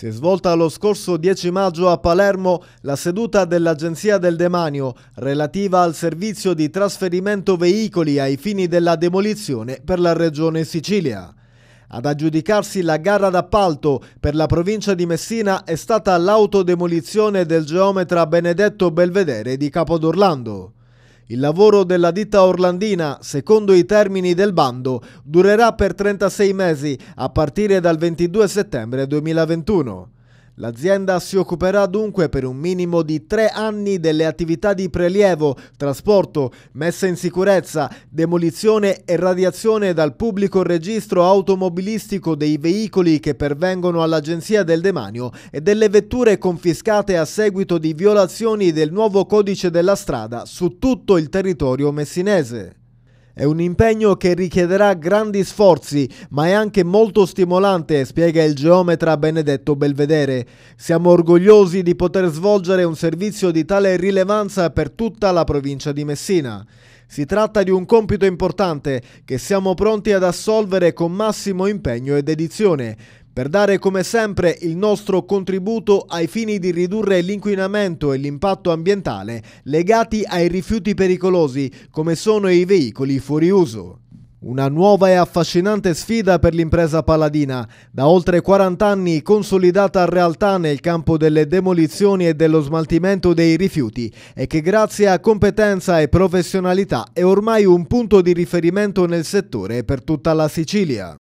Si è svolta lo scorso 10 maggio a Palermo la seduta dell'Agenzia del Demanio relativa al servizio di trasferimento veicoli ai fini della demolizione per la regione Sicilia. Ad aggiudicarsi la gara d'appalto per la provincia di Messina è stata l'autodemolizione del geometra Benedetto Belvedere di Capodorlando. Il lavoro della ditta orlandina, secondo i termini del bando, durerà per 36 mesi a partire dal 22 settembre 2021. L'azienda si occuperà dunque per un minimo di tre anni delle attività di prelievo, trasporto, messa in sicurezza, demolizione e radiazione dal pubblico registro automobilistico dei veicoli che pervengono all'Agenzia del Demanio e delle vetture confiscate a seguito di violazioni del nuovo codice della strada su tutto il territorio messinese. È un impegno che richiederà grandi sforzi, ma è anche molto stimolante, spiega il geometra Benedetto Belvedere. Siamo orgogliosi di poter svolgere un servizio di tale rilevanza per tutta la provincia di Messina. Si tratta di un compito importante che siamo pronti ad assolvere con massimo impegno e dedizione per dare come sempre il nostro contributo ai fini di ridurre l'inquinamento e l'impatto ambientale legati ai rifiuti pericolosi come sono i veicoli fuori uso. Una nuova e affascinante sfida per l'impresa paladina, da oltre 40 anni consolidata realtà nel campo delle demolizioni e dello smaltimento dei rifiuti e che grazie a competenza e professionalità è ormai un punto di riferimento nel settore per tutta la Sicilia.